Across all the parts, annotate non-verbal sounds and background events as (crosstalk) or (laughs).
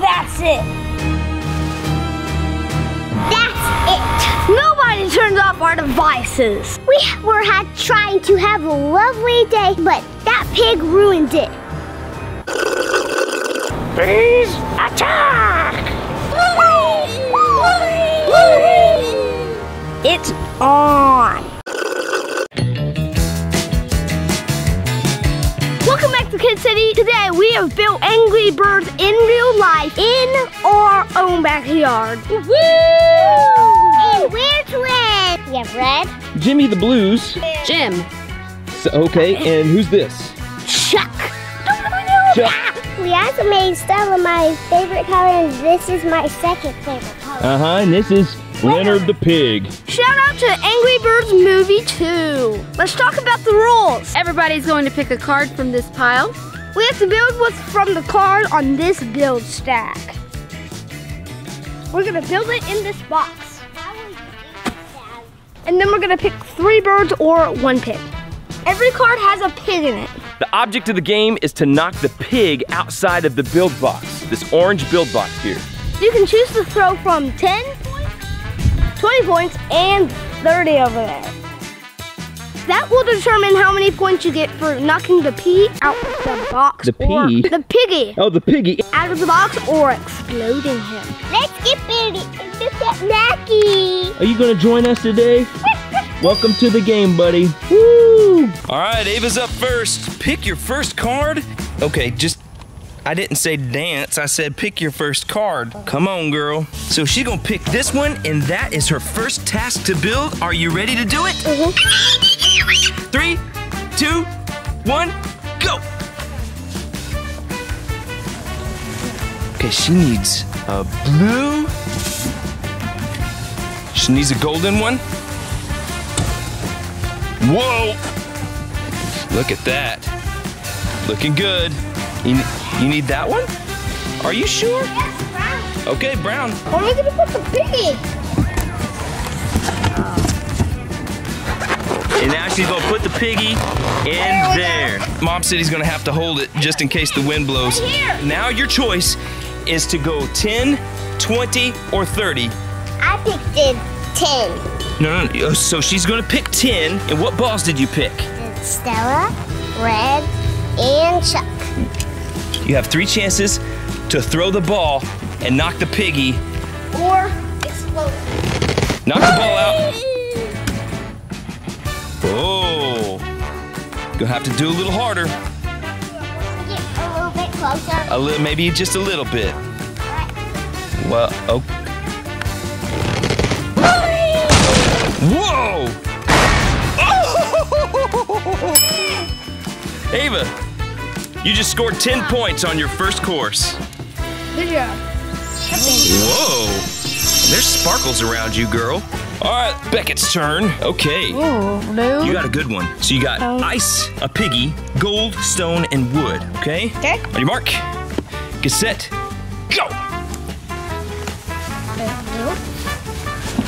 That's it. That's it. Nobody turns off our devices. We were had trying to have a lovely day, but that pig ruined it. Please attack! It's on. Welcome back to Kid City. Today we have built Angry Birds in real life in our own backyard. Woo! And we're twins. We have red. Jimmy the Blues. Jim. So, okay, and who's this? Chuck. Chuck. We also made Stella my favorite color, and this is my second favorite color. Uh huh, and this is Leonard the Pig. Shout out to Angry Birds Movie 2. Let's talk about the rules. Everybody's going to pick a card from this pile. We have to build what's from the card on this build stack. We're gonna build it in this box. And then we're gonna pick three birds or one pig. Every card has a pig in it. The object of the game is to knock the pig outside of the build box, this orange build box here. You can choose to throw from 10 points, 20 points, and 30 over there. That will determine how many points you get for knocking the pea out of the box. The or pea? The piggy Oh, the piggy. out of the box or exploding him. Let's get Billy and look at Mackie. Are you gonna join us today? (laughs) Welcome to the game, buddy. Woo! All right, Ava's up first. Pick your first card. Okay, just I didn't say dance. I said pick your first card. Come on, girl. So she gonna pick this one, and that is her first task to build. Are you ready to do it? Mm-hmm. Three, two, one, go. Okay, she needs a blue. She needs a golden one. Whoa! Look at that. Looking good. You, you need that one? Are you sure? Okay, brown. Where are we gonna put the piggy? And now she's gonna put the piggy in there. Mom said he's gonna have to hold it just in case the wind blows. Now your choice is to go 10, 20, or 30. I picked 10. No, no, no. So she's gonna pick 10. And what balls did you pick? Stella, red, and Chuck. You have three chances to throw the ball and knock the piggy. Or explode. Knock the ball out. Oh. Gonna have to do a little harder. Get a little bit closer. A little, maybe just a little bit. Well, oh. Whoa! (laughs) Ava, you just scored 10 points on your first course. Good job. Whoa! There's sparkles around you, girl. All right, Beckett's turn. Okay. Oh, no. You got a good one. So you got oh. ice, a piggy, gold, stone, and wood. Okay? Okay. On your mark, get set, go!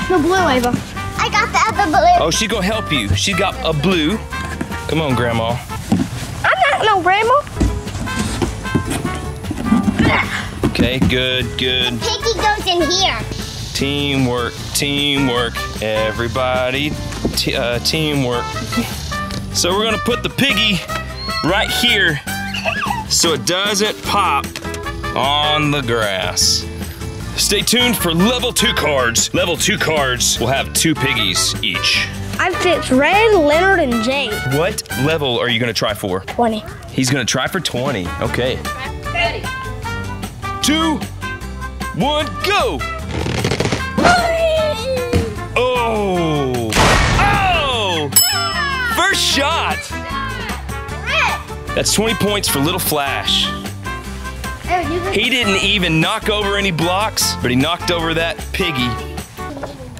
The blue Ava. I got the other blue. Oh, she's gonna help you. She got a blue. Come on, Grandma. I'm not no grandma. Okay, good, good. Piggy goes in here. Teamwork, teamwork, everybody. T- uh, teamwork. So we're gonna put the piggy right here so it doesn't pop on the grass. Stay tuned for level two cards. Level two cards will have two piggies each. I picked Red, Leonard, and Jane. What level are you gonna try for? 20. He's gonna try for 20. Okay. Two, one, go! Oh! Oh! First shot! That's 20 points for Little Flash. He didn't even knock over any blocks, but he knocked over that piggy.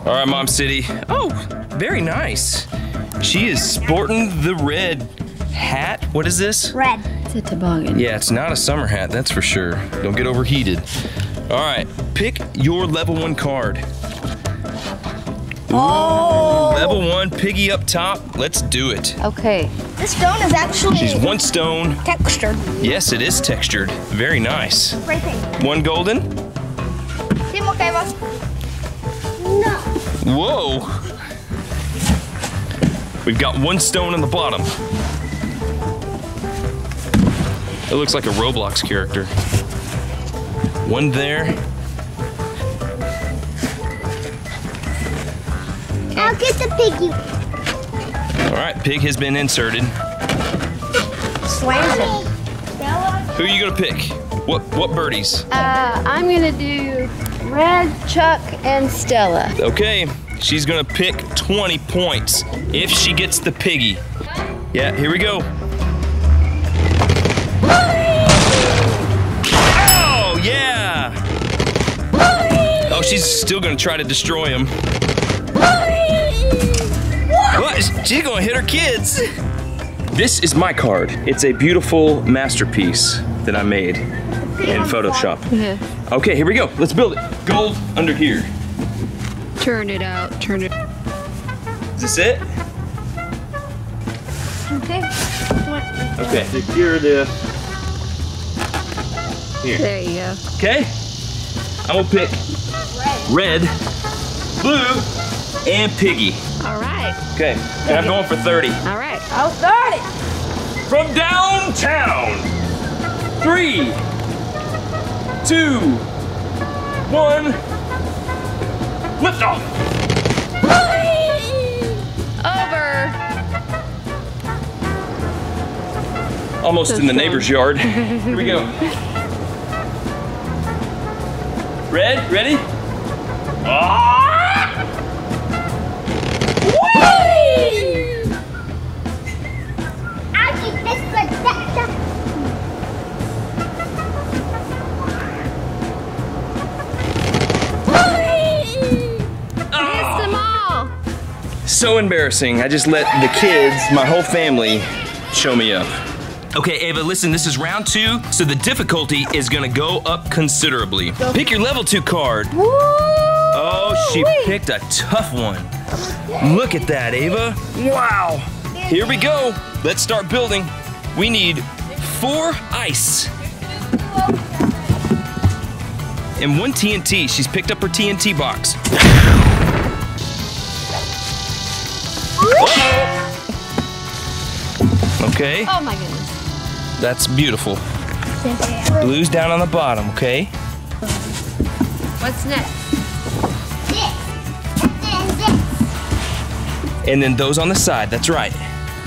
All right, Mom City. Oh, very nice. She is sporting the red hat. What is this? Red. It's a toboggan. Yeah, it's not a summer hat, that's for sure. Don't get overheated. All right, pick your level one card. Oh. Level one, piggy up top. Let's do it. Okay. This stone is actually She's one stone. textured. Yes, it is textured. Very nice. Great thing. One golden. Team okay, boss? No. Whoa. We've got one stone on the bottom. It looks like a Roblox character. One there. I'll get the piggy. All right, pig has been inserted. Slams it. Who are you gonna pick? What what birdies? Uh, I'm gonna do Red, Chuck, and Stella. Okay, she's gonna pick 20 points if she gets the piggy. Yeah, here we go. She's still gonna try to destroy him. What? She's gonna hit her kids. This is my card. It's a beautiful masterpiece that I made in Photoshop. Okay, here we go. Let's build it. Gold under here. Turn it out. Turn it. Is this it? Okay. Okay. Secure the. Here. There you go. Okay. I'm gonna pick red, blue, and piggy. All right. Okay. And I'm going for 30. All right. I'll start it. From downtown. Three, two, one. Lift off. Over. Almost in the neighbor's yard. (laughs) Here we go. Red, ready? Ah! I'll get this one. That, that. Missed. So embarrassing. I just let the kids, my whole family, show me up. Okay, Ava, listen, this is round two, so the difficulty is gonna go up considerably. Pick your level two card. Oh, she picked a tough one. Look at that, Ava. Wow. Here we go. Let's start building. We need four ice. And one TNT. She's picked up her TNT box. Okay. Oh my goodness. That's beautiful. Blue's down on the bottom, okay? What's next? This. And this. And then those on the side, that's right.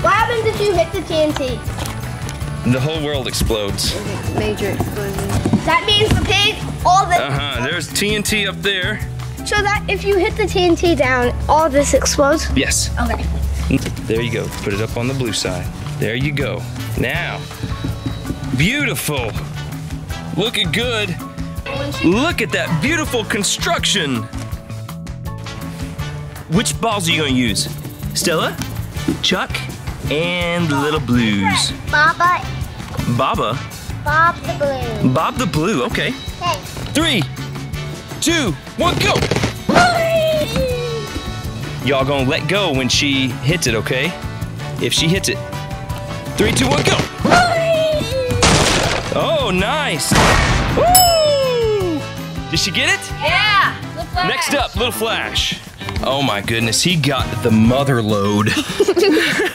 What happens if you hit the TNT? The whole world explodes. Major explosion. That means the pig, all the. Uh huh, there's TNT up there. So that if you hit the TNT down, all this explodes. Yes, Okay. there you go. Put it up on the blue side. There you go. Now, beautiful. Looking good. Look at that beautiful construction. Which balls are you going to use? Stella, Chuck, and Little Blues. Baba. Baba, Bob the Blue. Bob the Blue, okay. Okay. Three, two, one, go! Y'all gonna let go when she hits it, okay? If she hits it. Three, two, one, go! Oh, nice! Woo! Did she get it? Yeah. Next up, Little Flash. Oh my goodness, he got the mother load. (laughs)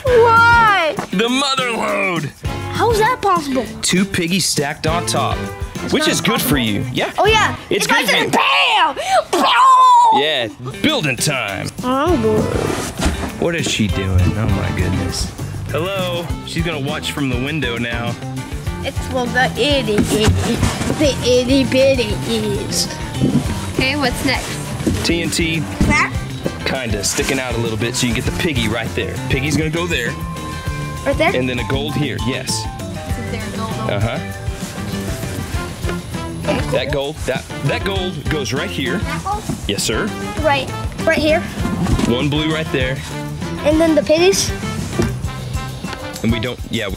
Why? the mother load! How is that possible? Two piggies stacked on top, which is good for you. Yeah. Oh yeah. It's If I good for you. Bam! Bam! (laughs) Yeah, building time. Oh boy. What is she doing? Oh my goodness. Hello. She's gonna watch from the window now. It's well the itty itty, the itty bitty is. Okay, what's next? TNT That kinda sticking out a little bit so you can get the piggy right there. Piggy's gonna go there, right there. and then a gold here. Yes. Is there gold Uh huh. That gold, that that gold goes right here. Yes, sir. Right, right here. One blue right there, And then the piggies. And we don't, yeah.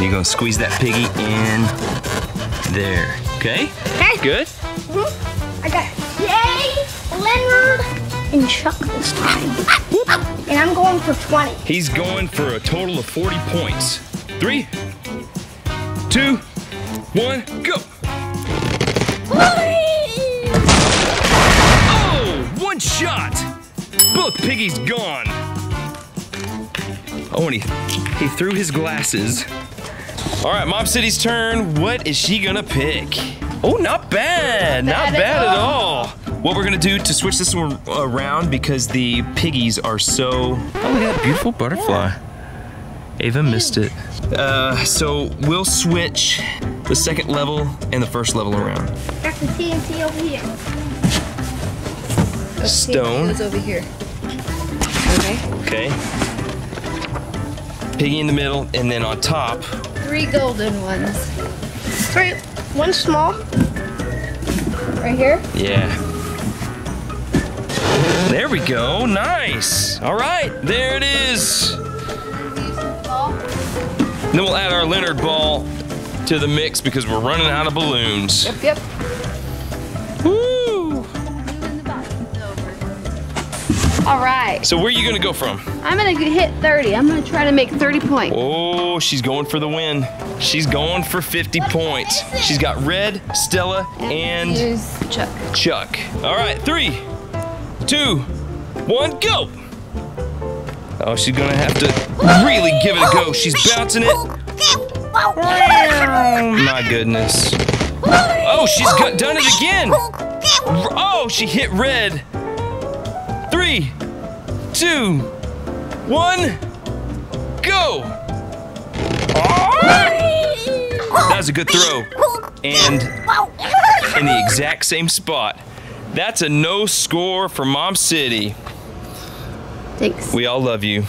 You're gonna squeeze that piggy in there. Okay? Okay. Good? Mm-hmm. I got Jay, Leonard, and Chuck this time. (laughs) And I'm going for 20. He's going for a total of 40 points. Three, two, one, go. Oh, one shot. Both piggies gone. Oh, and he, he threw his glasses. All right, Mom City's turn. What is she gonna pick? Oh, not bad. Not Bad at bad at all. What we're gonna do to switch this one around because the piggies are so. Oh, look at that beautiful butterfly. Ava missed it. Uh, so we'll switch the second level and the first level around. Got the TNT over here. Stone. Goes over here. Okay. Okay. Piggy in the middle, and then on top, Three golden ones. Three. One small. Right here. yeah. There we go. Nice. All right, there it is. Then we'll add our Leonard ball to the mix because we're running out of balloons. Yep, yep. All right. So where are you gonna go from? I'm gonna hit 30. I'm gonna try to make 30 points. Oh, she's going for the win. She's going for 50 points. She's got Red, Stella, and use Chuck. Chuck. All right, three, two, one, go. Oh, she's gonna have to really give it a go. She's bouncing it. Oh, my goodness. Oh, she's got, done it again. Oh, she hit red. Three, two, one, go. That was a good throw. And in the exact same spot. That's a no score for Mom City. Thanks. We all love you.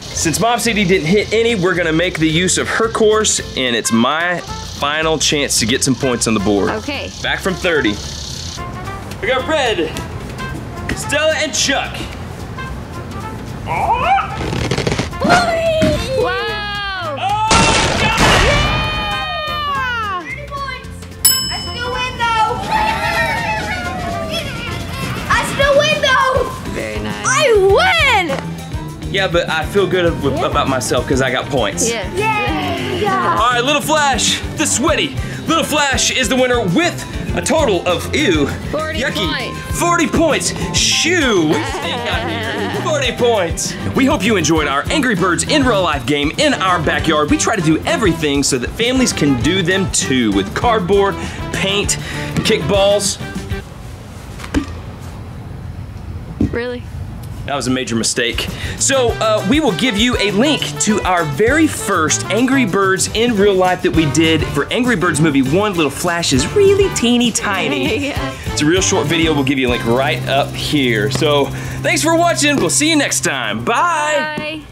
Since Mom City didn't hit any, we're gonna make the use of her course, and it's my final chance to get some points on the board. Okay. Back from 30. We got Red, Stella, and Chuck. Yeah, but I feel good ab- about myself because I got points. Yes. Yeah. All right, Little Flash, the sweaty. Little Flash is the winner with a total of ew, 40 yucky, points. 40 points. Shoo, we stink out here. 40 points. We hope you enjoyed our Angry Birds in real life game in our backyard. We try to do everything so that families can do them too with cardboard, paint, kickballs. Really? That was a major mistake. So uh, we will give you a link to our very first Angry Birds in real life that we did for Angry Birds movie one. Little Flash is really teeny tiny. (laughs) Yeah. It's a real short video. We'll give you a link right up here. So thanks for watching. We'll see you next time. Bye. Bye.